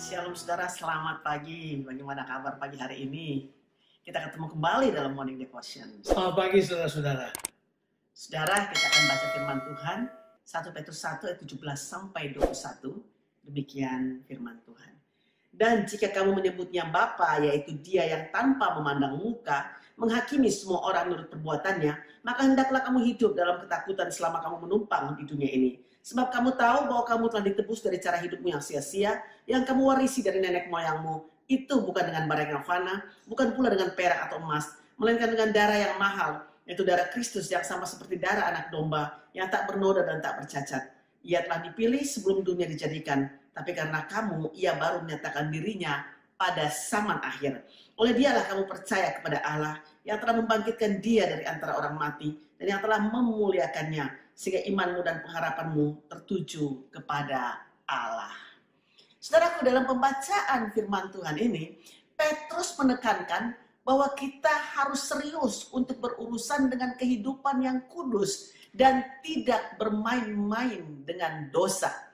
Shalom saudara, selamat pagi. Bagaimana kabar pagi hari ini? Kita ketemu kembali dalam Morning Devotion. Selamat pagi saudara-saudara. Saudara, kita akan baca firman Tuhan 1 Petrus 1 ayat 17 sampai 21. Demikian firman Tuhan. Dan jika kamu menyebutnya Bapa, yaitu dia yang tanpa memandang muka, menghakimi semua orang menurut perbuatannya, maka hendaklah kamu hidup dalam ketakutan selama kamu menumpang di dunia ini. Sebab kamu tahu bahwa kamu telah ditebus dari cara hidupmu yang sia-sia, yang kamu warisi dari nenek moyangmu. Itu bukan dengan barang yang fana, bukan pula dengan perak atau emas, melainkan dengan darah yang mahal, yaitu darah Kristus yang sama seperti darah anak domba, yang tak bernoda dan tak bercacat. Ia telah dipilih sebelum dunia dijadikan, tapi karena kamu, ia baru menyatakan dirinya pada zaman akhir. Oleh dialah kamu percaya kepada Allah yang telah membangkitkan dia dari antara orang mati dan yang telah memuliakannya sehingga imanmu dan pengharapanmu tertuju kepada Allah. Saudaraku dalam pembacaan firman Tuhan ini, Petrus menekankan bahwa kita harus serius untuk berurusan dengan kehidupan yang kudus dan tidak bermain-main dengan dosa.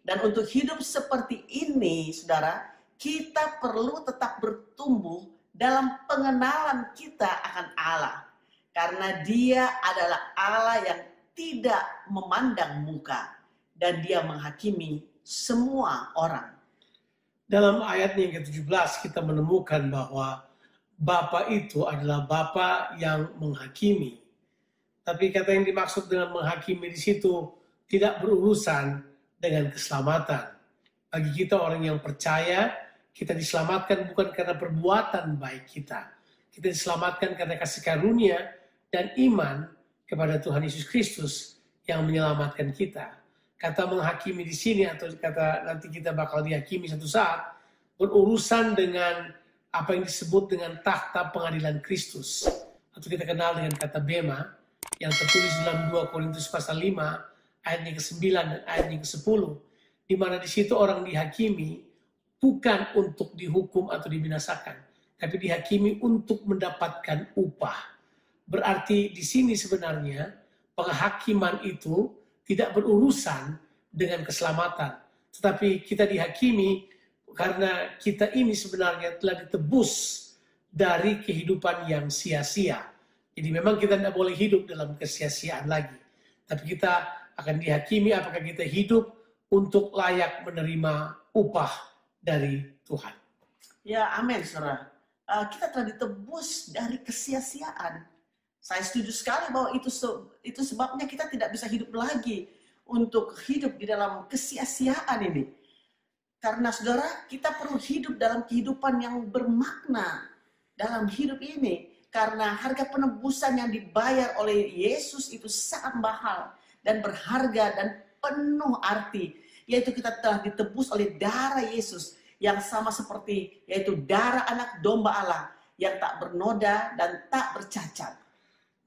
Dan untuk hidup seperti ini, saudara, kita perlu tetap bertumbuh dalam pengenalan kita akan Allah. Karena dia adalah Allah yang tidak memandang muka dan dia menghakimi semua orang. Dalam ayat yang ke-17 kita menemukan bahwa Bapa itu adalah Bapa yang menghakimi. Tapi kata yang dimaksud dengan menghakimi di situ tidak berurusan dengan keselamatan. Bagi kita orang yang percaya, kita diselamatkan bukan karena perbuatan baik kita. Kita diselamatkan karena kasih karunia dan iman kepada Tuhan Yesus Kristus yang menyelamatkan kita. Kata menghakimi di sini atau kata nanti kita bakal dihakimi satu saat berurusan dengan apa yang disebut dengan tahta pengadilan Kristus atau kita kenal dengan kata bema yang tertulis dalam 2 Korintus pasal 5 ayat yang ke-9 dan ayat yang ke-10 di mana di situ orang dihakimi bukan untuk dihukum atau dibinasakan tapi dihakimi untuk mendapatkan upah Berarti di sini sebenarnya penghakiman itu tidak berurusan dengan keselamatan. Tetapi kita dihakimi karena kita ini sebenarnya telah ditebus dari kehidupan yang sia-sia. Jadi memang kita tidak boleh hidup dalam kesia-siaan lagi. Tapi kita akan dihakimi apakah kita hidup untuk layak menerima upah dari Tuhan. Ya, amin, saudara. Uh, kita telah ditebus dari kesia-siaan. Saya setuju sekali bahwa itu itu sebabnya kita tidak bisa hidup lagi untuk hidup di dalam kesia-siaan ini. Karena saudara, kita perlu hidup dalam kehidupan yang bermakna dalam hidup ini. Karena harga penebusan yang dibayar oleh Yesus itu sangat mahal dan berharga dan penuh arti. Yaitu kita telah ditebus oleh darah Yesus yang sama seperti yaitu darah anak domba Allah yang tak bernoda dan tak bercacat.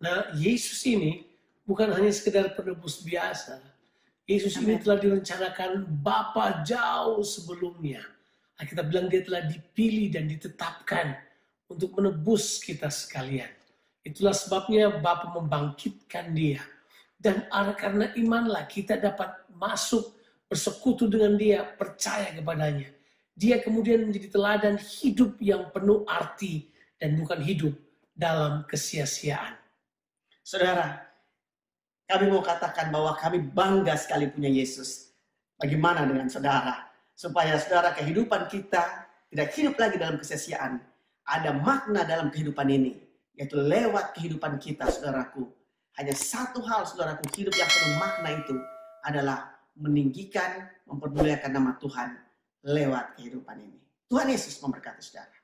Nah, Yesus ini bukan hanya sekedar penebus biasa. Yesus Amen. ini telah direncanakan Bapa jauh sebelumnya. Kita bilang dia telah dipilih dan ditetapkan untuk menebus kita sekalian. Itulah sebabnya Bapa membangkitkan dia. Dan karena imanlah kita dapat masuk bersekutu dengan dia, percaya kepadanya. Dia kemudian menjadi teladan hidup yang penuh arti dan bukan hidup dalam kesia-siaan. Saudara, kami mau katakan bahwa kami bangga sekali punya Yesus. Bagaimana dengan saudara? Supaya saudara kehidupan kita tidak hidup lagi dalam kesesiaan. Ada makna dalam kehidupan ini. Yaitu lewat kehidupan kita, saudaraku. Hanya satu hal, saudaraku, hidup yang penuh makna itu adalah meninggikan, mempermuliakan nama Tuhan lewat kehidupan ini. Tuhan Yesus memberkati saudara.